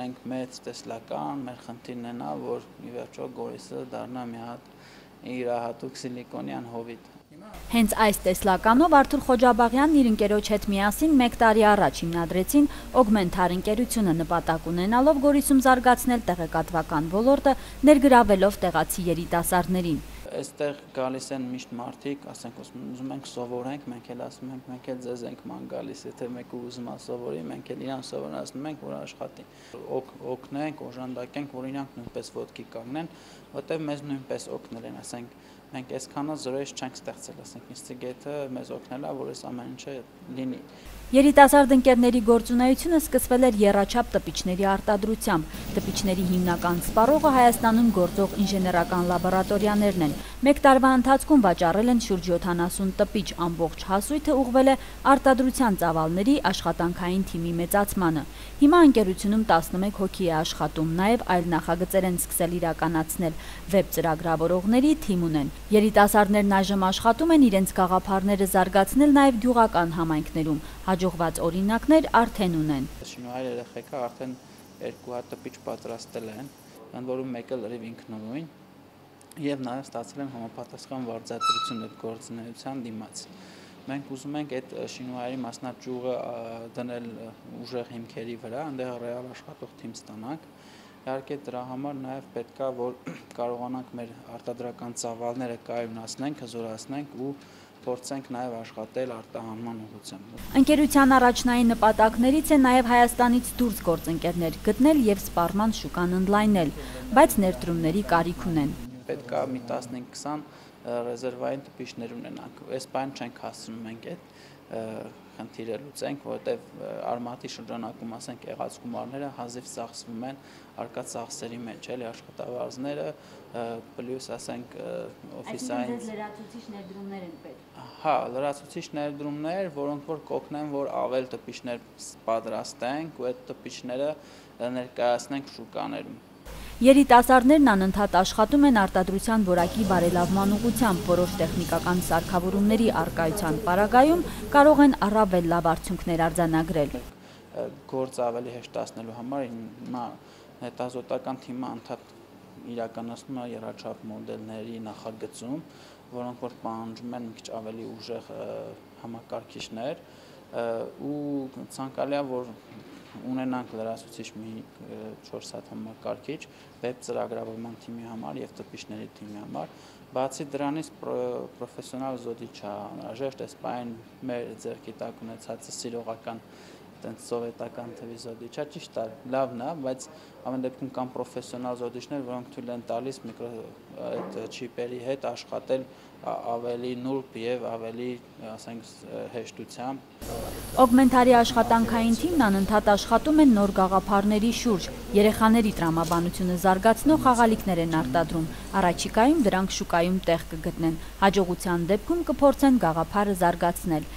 ունենք մեծ տեսլական, մեր խնդիրն է նա, որ ի վերջո Գորիսը դառնա մի հատ իրահատուկ սիլիկոնյան հովիտ։ Հենց այս տեսլականով Արթուր Խոջաբաղյանն իր ընկերոջ հետ միասին մեկ տարի առաջ հիմնադրեցին Օգմենթար ընկերությունը նպատակ ունենալով Գորիսում զարգացնել տեղեկատվական ոլորտը, ներգրավելով տեղացի երիտասարդներին այստեղ գալիս են միշտ մարդիկ, ասենք ուզում ենք սովորենք, մենք էլ ասում ենք, մենք էլ ձեզ ենք ման գալիս, եթե մեկը ուզում է սովորի, մենք էլ իրան սովորացնում ենք, որ աշխատի։ Օգ օգնենք, օժանդակենք, որ իրանք նույնպես ոդկի կանգնեն, որտեղ մեզ նույնպես օգնել են, ասենք մենք այսքանով զրոյից չենք ստեղծել, ասենք գեթը մեզ օգնել է, որ այս ամեն ինչը լինի։ Երիտասարդ ընկերների գործունեությունը սկսվել էր երաչափ տպիչների արտադրությամբ։ Տպիչների հիմնական սպառողը Հայաստանում գործող ինժեներական լաբորատորիաներն են։ Մեկ տարվա ընթացքում վաճառել են շուրջ 70 տպիչ, ամբողջ հասույթը ուղղվել է արտադրության ծավալների աշխատանքային թիմի մեծացմանը։ Հիմա ընկերությունում 11 հոգի է աշխատում, նաև այլ նախագծեր են սկսել իրականացնել։ Վեբ ծրագրավորողների թիմ ունեն։ Երիտասարդներն այժմ աշխատում են իրենց գաղափարները զարգացնել նաև գյուղական համայնքներում։ Հաջողված օրինակներ արդեն ունեն։ Շինուհայր երեխեքը արդեն երկու հատ տպիչ պատրաստել են, ընդ որում մեկը լրիվ ինքնուրույն եւ նաեւ ստացել են համապատասխան վարձատրություն այդ գործունեության դիմաց։ Մենք ուզում ենք այդ շինուհայերի մասնաճյուղը դնել ուժեղ հիմքերի վրա, այնտեղ ռեալ աշխատող թիմ ստանանք Իհարկե դրա համար նաև պետքա որ կարողանանք մեր արտադրական ծավալները կայունացնենք, հզորացնենք ու փորձենք նաև աշխատել արտահանման ուղղությամբ։ Ընկերության առաջնային նպատակներից է նաև Հայաստանից դուրս գործընկերներ գտնել եւ սպառման շուկան ընդլայնել, բայց ներդրումների կարիք ունեն։ Պետքա մի 15-20 ռեզերվային տպիչներ ունենանք։ Այս բան չենք հասցնում մենք այդ խնդիրը լուծենք, որովհետև արմատի շրջանակում, ասենք, եղած գումարները հազիվ ծախսվում են արկա ծախսերի մեջ, էլի աշխատավարձները, պլյուս, ասենք, օֆիսային Այսինքն լրացուցիչ ներդրումներ են պետք։ Հա, լրացուցիչ ներդրումներ, որոնք որ կօգնեն, որ ավել տպիչներ պատրաստենք ու այդ տպիչները ներկայացնենք շուկաներում։ Երիտասարդներն անընդհատ աշխատում են արտադրության որակի բարելավման ուղղությամբ, որոշ տեխնիկական սարքավորումների արկայության պարագայում կարող են առավել լավ արդյունքներ արձանագրել։ Գործ ավելի հեշտացնելու համար հիմա հետազոտական թիմը անդադ իրականացնում է երաչափ մոդելների նախագծում, որոնք որ պահանջում են մի քիչ ավելի ուժեղ համակարգիչներ ու ցանկալի է որ ունենանք լրացուցիչ մի 4 հատ համակարգիչ վեբ ծրագրավորման թիմի համար եւ տպիչների թիմի համար բացի դրանից պրոֆեսիոնալ զոդիչ է անհրաժեշտ այս բան մեր ձեռքի տակ ունեցածը սիրողական տենց սովետական թվի զոդիչա ճիշտ է լավն է բայց ամեն դեպքում կան պրոֆեսիոնալ զոդիչներ որոնք թույլ են տալիս միկրո այդ չիպերի հետ աշխատել ավելի նուրբ եւ ավելի ասենք հեշտությամբ Օգմենտարի աշխատանքային թիմն անընդհատ աշխատում են նոր գաղափարների շուրջ երեխաների տրամաբանությունը զարգացնող խաղալիքներ են արտադրում առաջիկայում դրանք շուկայում տեղ կգտնեն հաջողության դեպքում կփորձեն գաղափարը զարգացնել